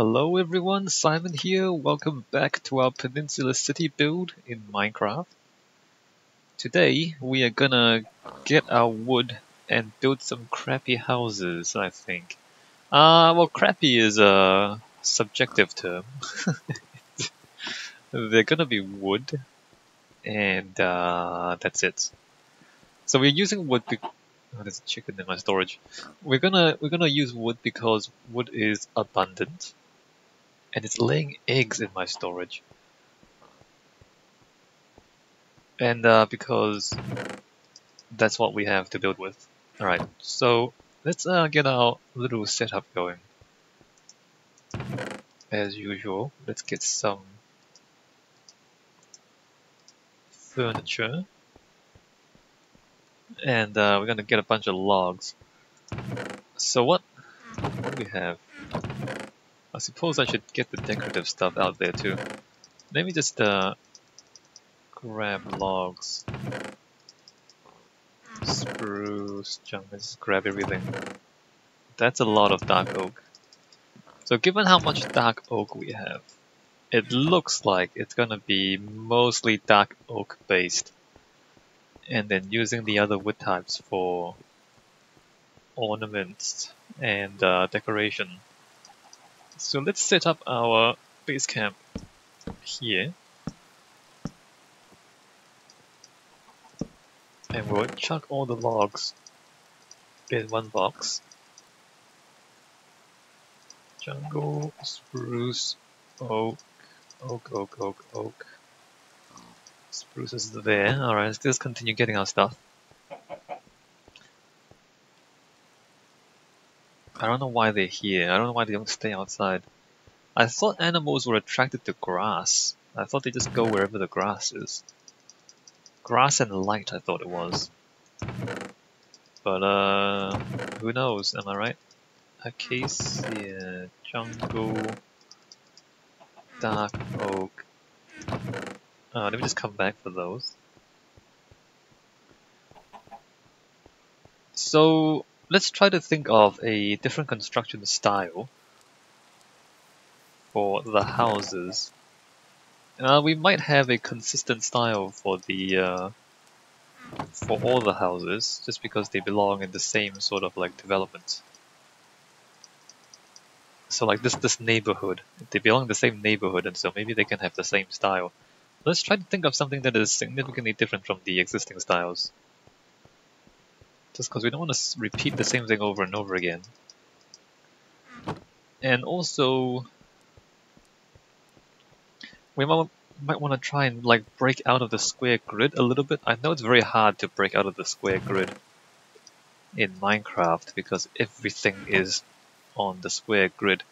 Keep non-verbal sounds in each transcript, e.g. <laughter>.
Hello everyone, Simon here. Welcome back to our Peninsular City build in Minecraft. Today we are gonna get our wood and build some crappy houses, I think. Uh, well crappy is a subjective term. <laughs> They're gonna be wood and uh, that's it. So we're using wood Oh, there's a chicken in my storage. We're gonna we're gonna use wood because wood is abundant, and it's laying eggs in my storage. And uh, because that's what we have to build with. Alright, so let's uh, get our little setup going. As usual, let's get some furniture and uh, we're gonna get a bunch of logs. So what, what do we have? I suppose I should get the decorative stuff out there too. Let me just uh, grab logs. Spruce, junk, let's grab everything. That's a lot of dark oak. So given how much dark oak we have, it looks like it's gonna be mostly dark oak based and then using the other wood types for ornaments and uh, decoration. So let's set up our base camp here. And we'll chuck all the logs in one box. Jungle, spruce, oak, oak, oak, oak, oak. Spruce is there. Alright, let's just continue getting our stuff. I don't know why they're here. I don't know why they don't stay outside. I thought animals were attracted to grass. I thought they just go wherever the grass is. Grass and light, I thought it was. But, uh, who knows, am I right? Acacia, jungle, dark oak, uh, let me just come back for those. So let's try to think of a different construction style for the houses. Uh, we might have a consistent style for the uh, for all the houses, just because they belong in the same sort of like development. So like this this neighborhood, they belong in the same neighborhood, and so maybe they can have the same style. Let's try to think of something that is significantly different from the existing styles. Just because we don't want to repeat the same thing over and over again. And also, we might, might want to try and like break out of the square grid a little bit. I know it's very hard to break out of the square grid in Minecraft because everything is on the square grid.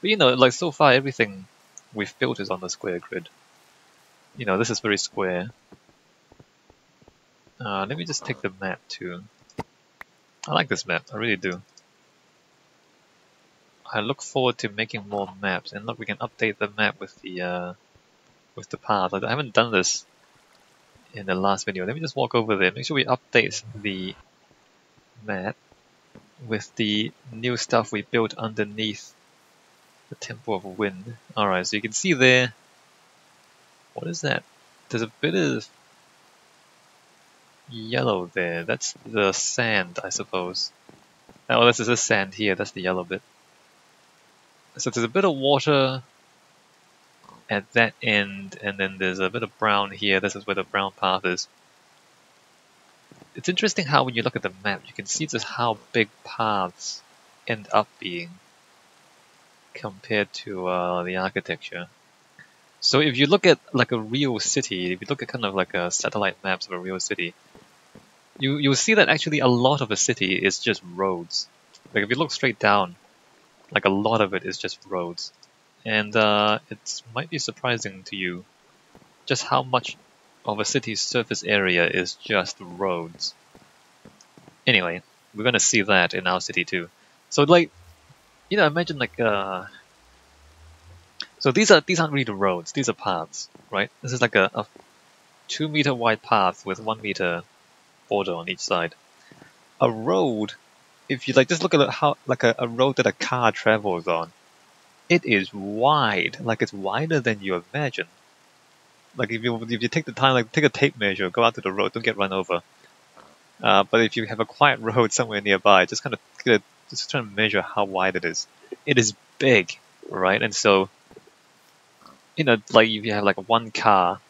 But you know, like so far everything we've built is on the square grid you know, this is very square. Uh, let me just take the map too. I like this map, I really do. I look forward to making more maps, and look, we can update the map with the uh, with the path. I haven't done this in the last video. Let me just walk over there. Make sure we update the map with the new stuff we built underneath the Temple of Wind. Alright, so you can see there what is that? There's a bit of yellow there. That's the sand, I suppose. Oh, this is the sand here. That's the yellow bit. So there's a bit of water at that end, and then there's a bit of brown here. This is where the brown path is. It's interesting how when you look at the map, you can see just how big paths end up being compared to uh, the architecture. So if you look at like a real city, if you look at kind of like a satellite maps of a real city, you you'll see that actually a lot of a city is just roads. Like if you look straight down, like a lot of it is just roads, and uh, it might be surprising to you just how much of a city's surface area is just roads. Anyway, we're gonna see that in our city too. So like, you know, imagine like uh, so these are these aren't really the roads, these are paths, right? This is like a, a two meter wide path with one meter border on each side. A road, if you like just look at how like a, a road that a car travels on, it is wide, like it's wider than you imagine. Like if you if you take the time, like take a tape measure, go out to the road, don't get run over. Uh, but if you have a quiet <laughs> road somewhere nearby, just kind of a, just try to measure how wide it is. It is big, right? And so, you know, like if you have like one car,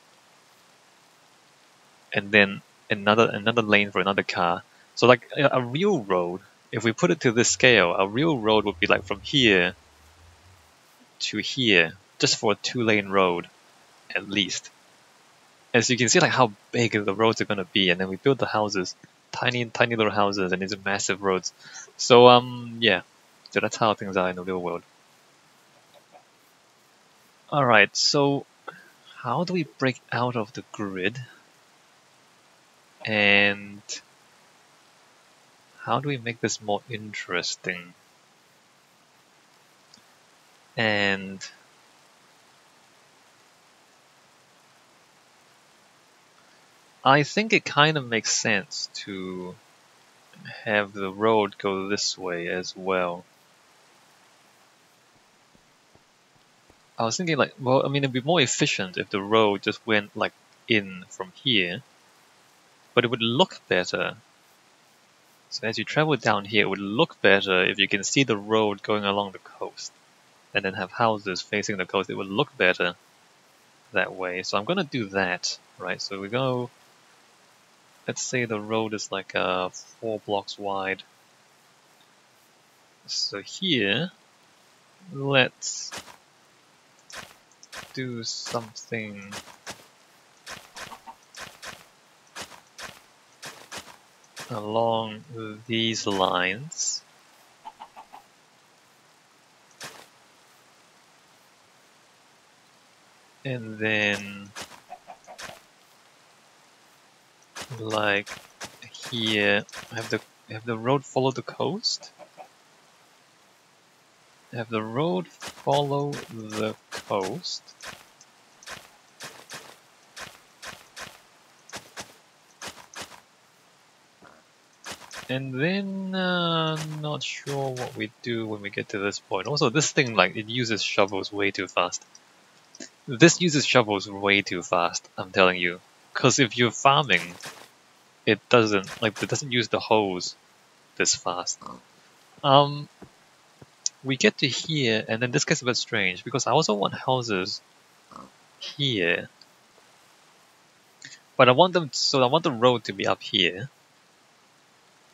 and then another another lane for another car. So like a, real road, if we put it to this scale, a real road would be like from here to here, just for a two-lane road, at least. As you can see, like how big the roads are gonna be, and then we build the houses, tiny, tiny little houses, and these massive roads. So um, yeah, so that's how things are in the real world. All right, so how do we break out of the grid? And how do we make this more interesting? And I think it kind of makes sense to have the road go this way as well. I was thinking like, well, I mean, it'd be more efficient if the road just went like in from here but it would look better. So as you travel down here, it would look better if you can see the road going along the coast and then have houses facing the coast. It would look better that way. So I'm going to do that, right? So we go, let's say the road is like uh, four blocks wide. So here, let's do something along these lines. And then like here have the have the road follow the coast have the road follow the coast And then, uh, not sure what we do when we get to this point. Also, this thing, like, it uses shovels way too fast. This uses shovels way too fast, I'm telling you. Because if you're farming, it doesn't, like, it doesn't use the hoes this fast. Um, we get to here, and then this gets a bit strange, because I also want houses here. But I want them, so I want the road to be up here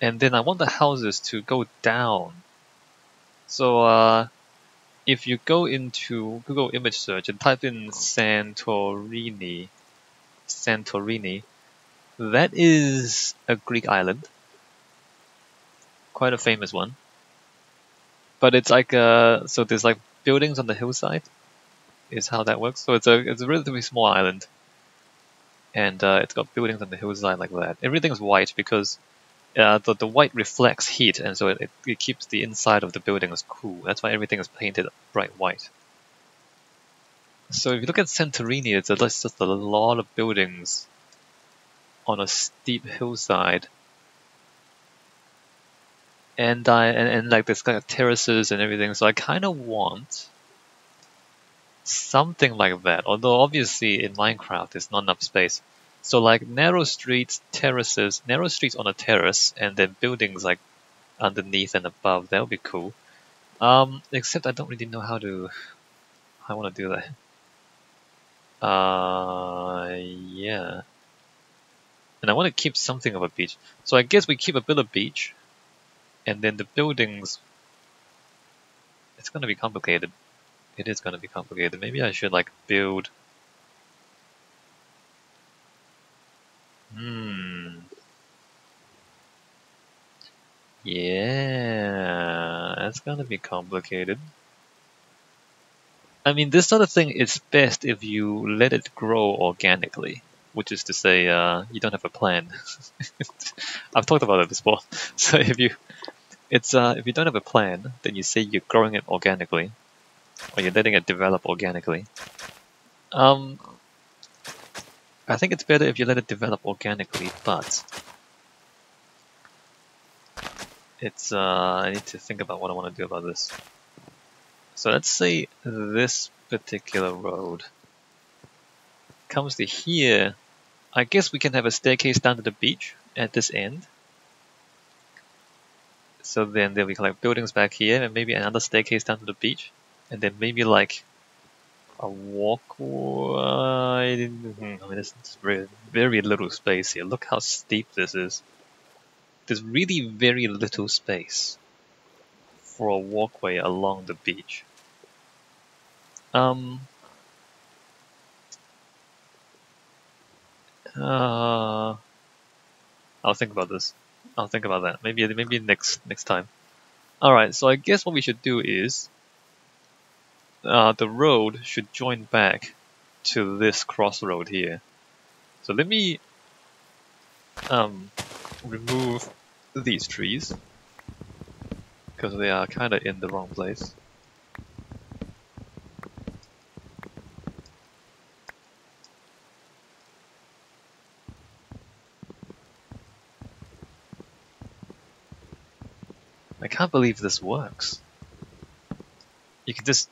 and then I want the houses to go down. So uh, if you go into Google image search and type in Santorini, Santorini, that is a Greek island, quite a famous one. But it's like uh, so there's like buildings on the hillside, is how that works. So it's a it's a relatively small island, and uh, it's got buildings on the hillside like that. Everything's white because uh, the, the white reflects heat and so it, it keeps the inside of the building as cool. That's why everything is painted bright white. So if you look at Santorini, it's, just a lot of buildings on a steep hillside. And I and, and like there's kind of terraces and everything, so I kind of want something like that. Although obviously in Minecraft there's not enough space. So like narrow streets, terraces, narrow streets on a terrace, and then buildings like underneath and above. That would be cool. Um, except I don't really know how to. I want to do that. Uh, yeah. And I want to keep something of a beach. So I guess we keep a bit of beach, and then the buildings. It's gonna be complicated. It is gonna be complicated. Maybe I should like build Hmm. Yeah, that's gonna be complicated. I mean, this sort of thing is best if you let it grow organically, which is to say, uh, you don't have a plan. <laughs> I've talked about it before. <laughs> So if you, it's uh, if you don't have a plan, then you say you're growing it organically, or you're letting it develop organically. Um, I think it's better if you let it develop organically, but it's uh, I need to think about what I want to do about this. So let's say this particular road comes to here. I guess we can have a staircase down to the beach at this end. So then there'll be like buildings back here and maybe another staircase down to the beach. And then maybe like a walkway. I mean, there's very, very little space here. Look how steep this is. There's really very little space for a walkway along the beach. Um, uh, I'll think about this. I'll think about that. Maybe maybe next next time. All right. So I guess what we should do is uh, the road should join back to this crossroad here. So let me um, remove these trees because they are kind of in the wrong place. I can't believe this works. You can just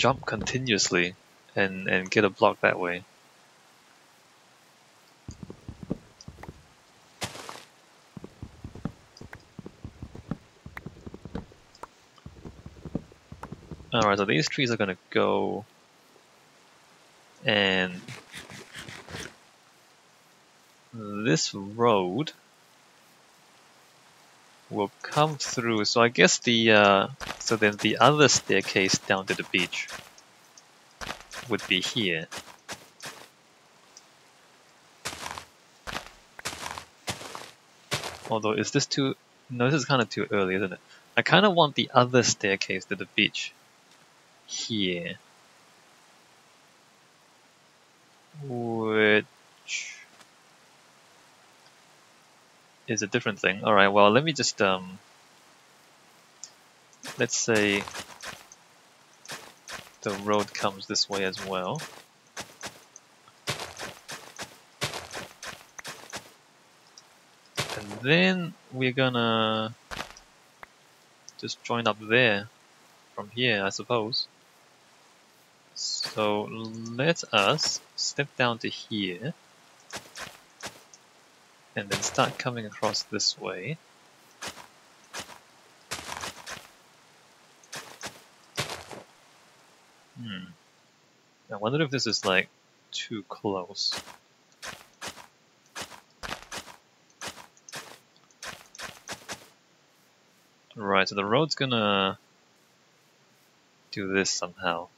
jump continuously and, and get a block that way. Alright, so these trees are gonna go and this road will come through. So I guess the uh, so then the other staircase down to the beach would be here. Although, is this too... No, this is kind of too early, isn't it? I kind of want the other staircase to the beach here. Which is a different thing. Alright, well let me just um let's say the road comes this way as well. And then we're gonna just join up there from here, I suppose. So let us step down to here and then start coming across this way. Hmm. I wonder if this is like too close. Right, so the road's gonna do this somehow.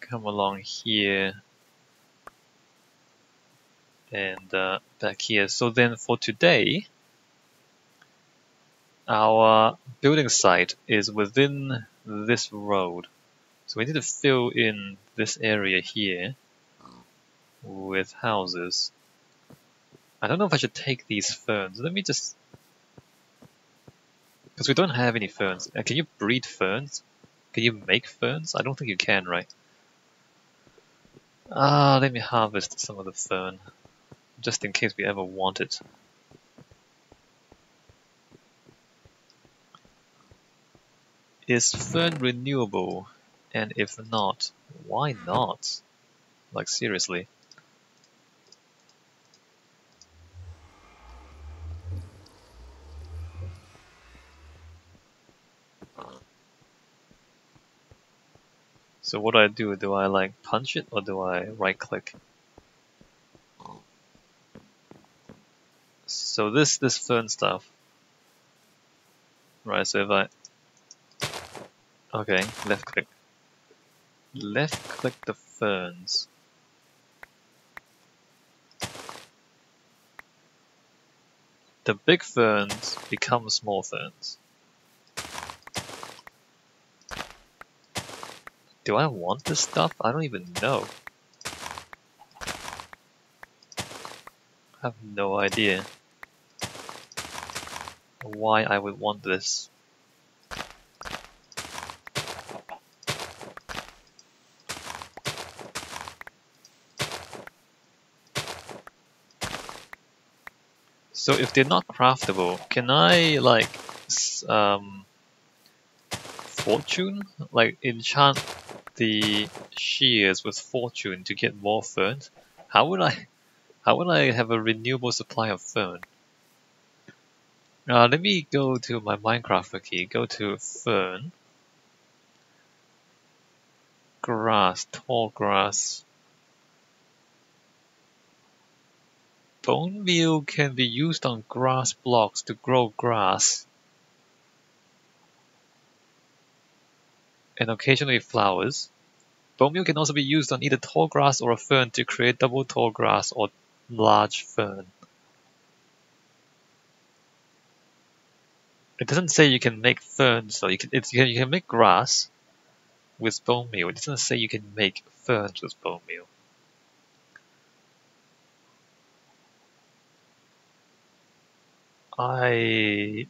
Come along here and uh, back here. So then for today, our building site is within this road. So we need to fill in this area here with houses. I don't know if I should take these ferns. Let me just... Because we don't have any ferns. Uh, can you breed ferns? Can you make ferns? I don't think you can, right? Ah, let me harvest some of the fern just in case we ever want it. Is fern renewable? And if not, why not? Like seriously. So what do I do? Do I like punch it or do I right click? so this this fern stuff. Right, so if I Okay, left click. Left click the ferns. The big ferns become small ferns. Do I want this stuff? I don't even know. I have no idea why I would want this. So if they're not craftable, can I like um fortune? Like enchant the shears with fortune to get more ferns? How would I how would I have a renewable supply of fern? Uh, let me go to my Minecraft wiki, go to fern, grass, tall grass. Bone meal can be used on grass blocks to grow grass and occasionally flowers. Bone meal can also be used on either tall grass or a fern to create double tall grass or large fern. It doesn't say you can make ferns though. You can, you can you can make grass with bone meal. It doesn't say you can make ferns with bone meal. I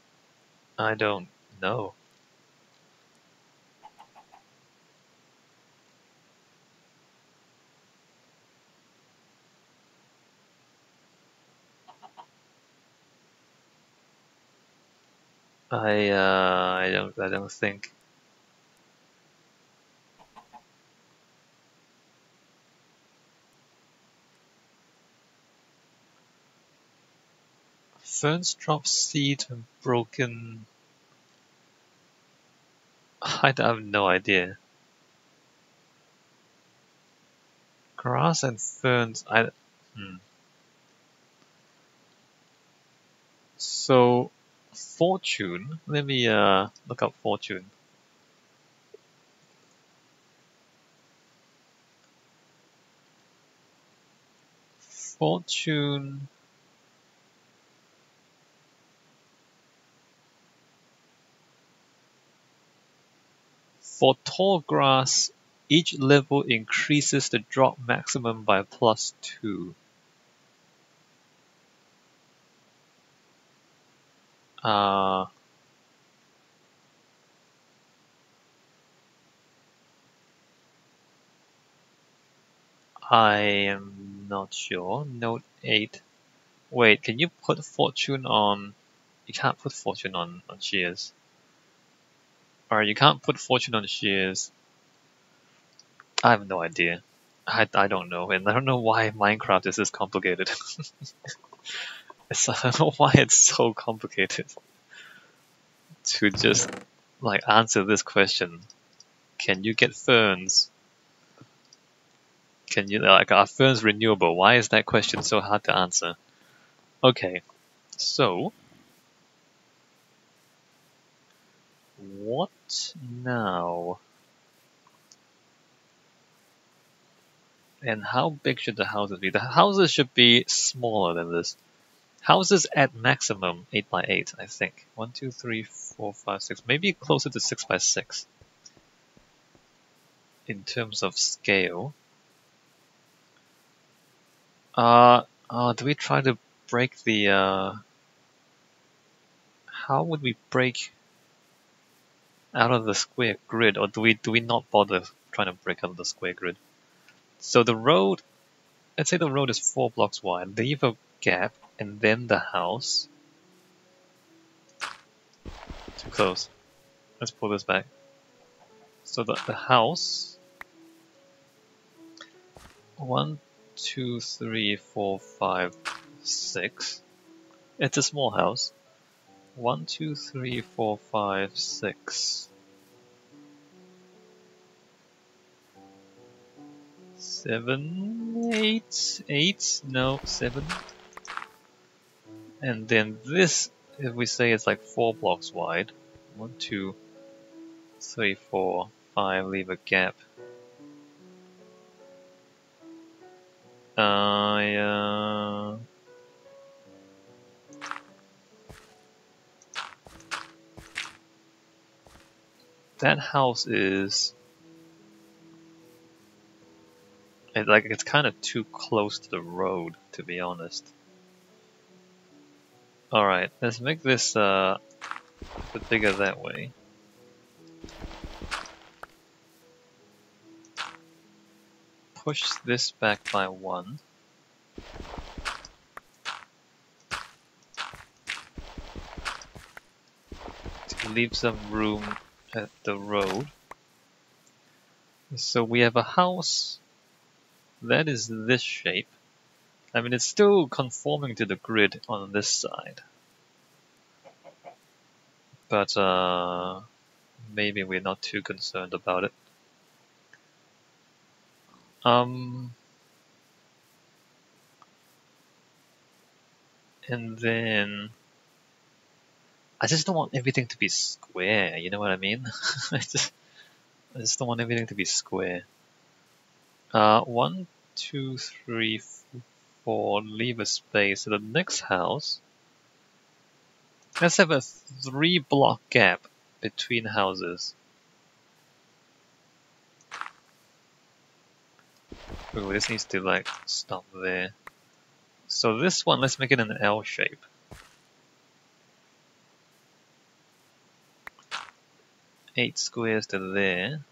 I don't know. I uh, I don't I don't think. Ferns drop seed when broken. <laughs> I have no idea. Grass and ferns. I. Hmm. So fortune. Let me uh, look up fortune. Fortune. For tall grass, each level increases the drop maximum by plus 2. Uh, I am not sure. Note 8. Wait, can you put fortune on... You can't put fortune on, on shears. Alright, you can't put fortune on shears. I have no idea. I, I don't know, and I don't know why Minecraft is this complicated. <laughs> <laughs> I don't know why it's so complicated to just like answer this question. Can you get ferns? Can you like are ferns renewable? Why is that question so hard to answer? Okay, so what now? And how big should the houses be? The houses should be smaller than this. Houses at maximum 8 by 8 I think. 1, 2, 3, 4, 5, 6. Maybe closer to 6 by 6 in terms of scale. Uh, uh, do we try to break the, uh, how would we break out of the square grid, or do we do we not bother trying to break out of the square grid? So the road, let's say the road is four blocks wide. Leave a gap and then the house. Too close. Let's pull this back. So the, the house. One, two, three, four, five, six. It's a small house. One, two, three, four, five, six. Seven, eight, eight, no, seven, and then this, if we say it's like four blocks wide, one, two, three, four, five, leave a gap. Uh, that house is it, like it's kind of too close to the road to be honest Alright, let's make this uh, bit bigger that way. Push this back by one. Leave some room at the road. So we have a house that is this shape. I mean, it's still conforming to the grid on this side. But uh, maybe we're not too concerned about it. Um, and then I just don't want everything to be square, you know what I mean? <laughs> I just I just don't want everything to be square. Uh, one, two, three, four, leave a space. So the next house, let's have a three block gap between houses. Ooh, this needs to like stop there. So this one, let's make it an L shape. Eight squares to there.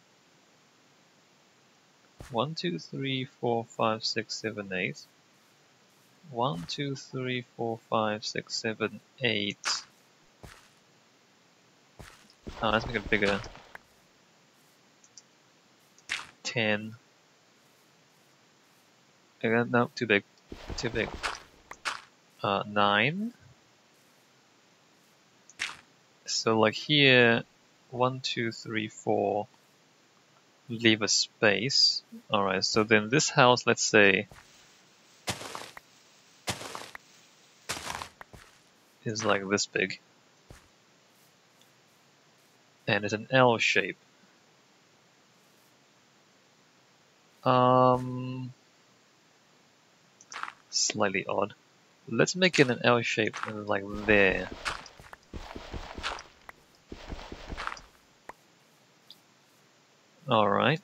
One, two, three, four, five, six, seven, eight. One, two, three, four, five, six, seven, eight. Oh, let's make it bigger. Ten. Again, no, too big. Too big. Uh, nine. So like here, one, two, three, four, leave a space. Alright, so then this house, let's say, is like this big. And it's an L shape. Um, slightly odd. Let's make it an L shape like there. Alright.